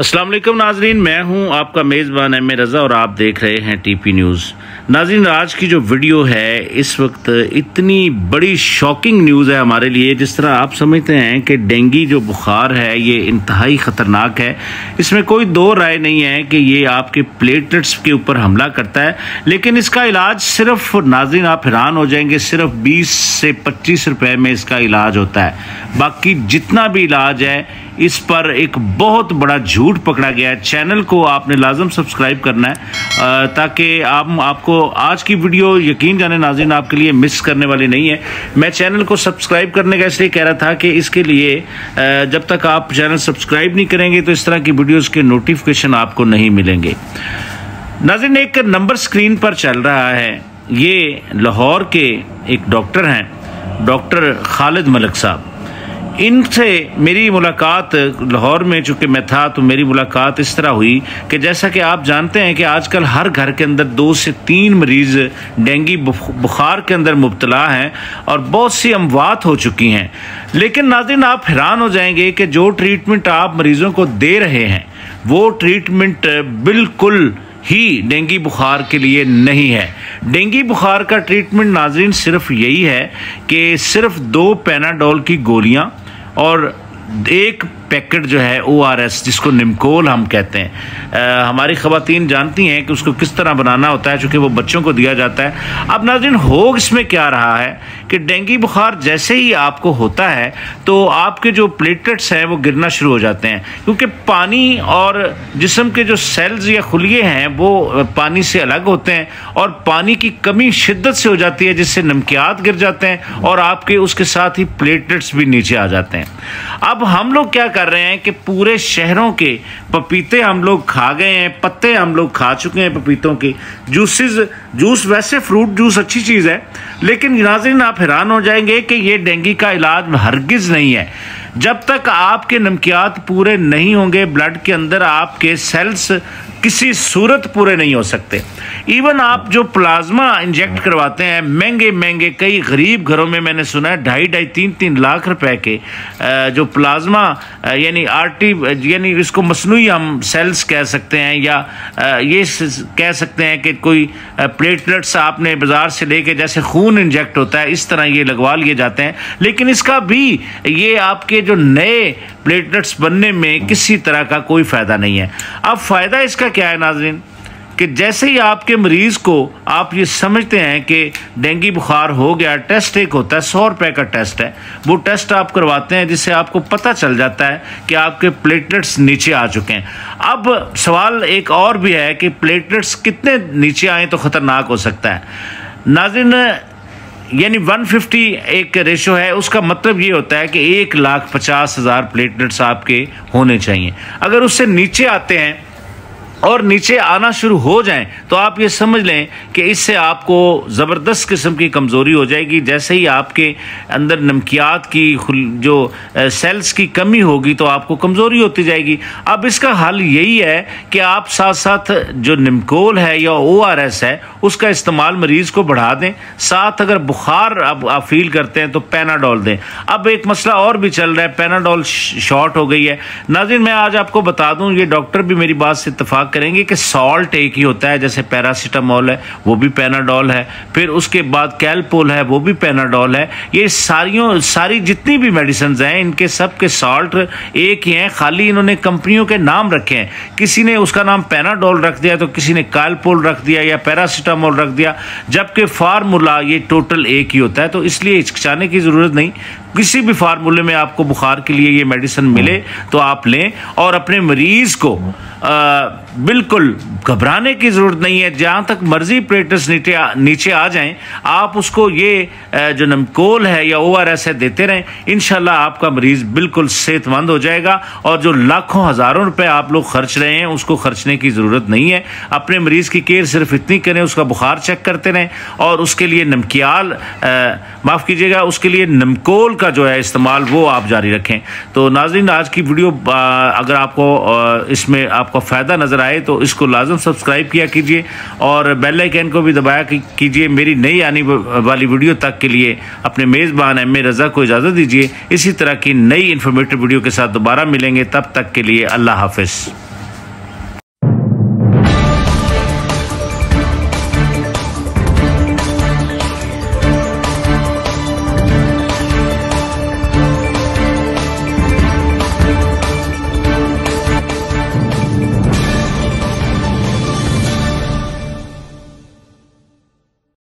वालेकुम नाजरीन, मैं हूँ आपका मेज़बान एम रज़ा और आप देख रहे हैं टीपी न्यूज़। नाजरीन, आज की जो वीडियो है, इस वक्त इतनी बड़ी शॉकिंग न्यूज़ है हमारे लिए, जिस तरह आप समझते हैं कि डेंगी जो बुखार है, ये इंतहाई ख़तरनाक है। इसमें कोई दो राय नहीं है कि ये आपके प्लेटलेट्स के ऊपर हमला करता है, लेकिन इसका इलाज सिर्फ़, नाजरीन, आप हैरान हो जाएँगे, सिर्फ़ बीस से पच्चीस रुपये में इसका इलाज होता है। बाकी जितना भी इलाज है इस पर एक बहुत बड़ा झूठ पकड़ा गया है। चैनल को आपने लाजम सब्सक्राइब करना है ताकि आप, आपको आज की वीडियो यकीन जाने नाजिन आपके लिए मिस करने वाली नहीं है। मैं चैनल को सब्सक्राइब करने का इसलिए कह रहा था कि इसके लिए जब तक आप चैनल सब्सक्राइब नहीं करेंगे तो इस तरह की वीडियोज़ के नोटिफिकेशन आपको नहीं मिलेंगे। नाजिन, एक नंबर स्क्रीन पर चल रहा है। ये लाहौर के एक डॉक्टर हैं डॉक्टर खालिद मलिक साहब। इनसे मेरी मुलाकात लाहौर में, चूँकि मैं था तो मेरी मुलाकात इस तरह हुई कि जैसा कि आप जानते हैं कि आजकल हर घर के अंदर दो से तीन मरीज़ डेंगी बुखार के अंदर मुबतला हैं और बहुत सी अमवात हो चुकी हैं। लेकिन नाजिन आप हैरान हो जाएँगे कि जो ट्रीटमेंट आप मरीज़ों को दे रहे हैं, वो ट्रीटमेंट बिल्कुल ही डेंगी, बुखार के लिए नहीं है। डेंगी, बुखार का ट्रीटमेंट नाजरीन सिर्फ़ यही है कि सिर्फ़ दो पैनाडोल की गोलियाँ और एक पैकेट जो है ओ आर एस जिसको निमकोल हम कहते हैं। आ, हमारी खातन जानती हैं कि उसको किस तरह बनाना होता है चूँकि वो बच्चों को दिया जाता है। अब नाजिन हो इसमें क्या रहा है कि डेंगी बुखार जैसे ही आपको होता है तो आपके जो प्लेटलेट्स हैं वो गिरना शुरू हो जाते हैं। क्योंकि पानी और जिसम के जो सेल्स या खुलिए हैं वो पानी से अलग होते हैं और पानी की कमी शिद्दत से हो जाती है जिससे नमकियात गिर जाते हैं और आपके उसके साथ ही प्लेटलेट्स भी नीचे आ जाते हैं। अब हम लोग क्या कर रहे हैं कि पूरे शहरों के पपीते हम लोग खा गए हैं, पत्ते हम लोग खा चुके हैं पपीतों के। जूसेस जूस वैसे फ्रूट जूस अच्छी चीज़ है, लेकिन नाजरीन आप हैरान हो जाएँगे कि ये डेंगू का इलाज हरगिज़ नहीं है। जब तक आपके नमकियात पूरे नहीं होंगे ब्लड के अंदर आपके सेल्स किसी सूरत पूरे नहीं हो सकते। इवन आप जो प्लाज्मा इंजेक्ट करवाते हैं, महँगे महँगे, कई गरीब घरों में मैंने सुना है, ढाई ढाई, तीन तीन लाख रुपए के जो प्लाज्मा यानी आरटी, यानी इसको मसनू हम सेल्स कह सकते हैं, या ये कह सकते हैं कि कोई प्लेटलेट्स आपने बाज़ार से लेके जैसे खून इंजेक्ट होता है, इस तरह ये लगवा लिए जाते हैं। लेकिन इसका भी, ये आपके जो नए प्लेटलेट्स बनने में किसी तरह का कोई फ़ायदा नहीं है। अब फ़ायदा इसका क्या है, नाजरीन? कि जैसे ही आपके मरीज़ को आप ये समझते हैं कि डेंगी बुखार हो गया, टेस्ट एक होता है, सौ रुपये का टेस्ट है। वो टेस्ट आप करवाते हैं जिससे आपको पता चल जाता है कि आपके प्लेटलेट्स नीचे आ चुके हैं। अब सवाल एक और भी है कि प्लेटलेट्स कितने नीचे आए तो ख़तरनाक हो सकता है। नाजिन यानी 150 एक रेशो है, उसका मतलब ये होता है कि एक लाख पचास हज़ार प्लेटलेट्स आपके होने चाहिए। अगर उससे नीचे आते हैं और नीचे आना शुरू हो जाएँ तो आप ये समझ लें कि इससे आपको ज़बरदस्त किस्म की कमज़ोरी हो जाएगी। जैसे ही आपके अंदर नमकियात की जो सेल्स की कमी होगी तो आपको कमज़ोरी होती जाएगी। अब इसका हल यही है कि आप साथ साथ जो निमकोल है या ओ आर एस है, उसका इस्तेमाल मरीज़ को बढ़ा दें। साथ अगर बुखार अब, आप फील करते हैं तो पैनाडोल दें। अब एक मसला और भी चल रहा है, पैनाडोल शॉर्ट हो गई है। नाजिन, मैं आज आपको बता दूँ, ये डॉक्टर भी मेरी बात से इतफाक़ करेंगे कि सॉल्ट एक ही होता है जैसे पैरासीटामोल है वो भी पैनाडोल है फिर उसके बाद कैलपोल है वो भी पैनाडोल है। ये सारियों सारी जितनी भी मेडिसिन हैं इनके सब के सॉल्ट एक ही हैं। खाली इन्होंने कंपनियों के नाम रखे हैं। किसी ने उसका नाम पैनाडोल रख दिया तो किसी ने कैलपोल रख दिया या पैरासीटामोल रख दिया जबकि फार्मूला ये टोटल एक ही होता है। तो इसलिए हिचकिचाने की ज़रूरत नहीं। किसी भी फार्मूले में आपको बुखार के लिए ये मेडिसिन मिले तो आप लें और अपने मरीज़ को आ, बिल्कुल घबराने की ज़रूरत नहीं है। जहाँ तक मर्ज़ी प्लेटस नीचे आ, नीचे आ जाएँ आप उसको ये जो नमकोल है या ओ आर एस है देते रहें। इन आपका मरीज़ बिल्कुल सेहतमंद हो जाएगा और जो लाखों हज़ारों रुपए आप लोग खर्च रहे हैं उसको खर्चने की ज़रूरत नहीं है। अपने मरीज़ की केयर सिर्फ़ इतनी करें उसका बुखार चेक करते रहें और उसके लिए नमकियाल माफ़ कीजिएगा उसके लिए नमकोल का जो है इस्तेमाल वो आप जारी रखें। तो नाजरीन आज की वीडियो अगर आपको इसमें आपको फ़ायदा नज़र आए तो इसको लाजम सब्सक्राइब किया कीजिए और बेल आइकन को भी दबाया कीजिए मेरी नई आने वाली वीडियो तक के लिए अपने मेज़बान एम रज़ा को इजाज़त दीजिए। इसी तरह की नई इन्फॉर्मेटिव वीडियो के साथ दोबारा मिलेंगे। तब तक के लिए अल्लाह हाफिज़।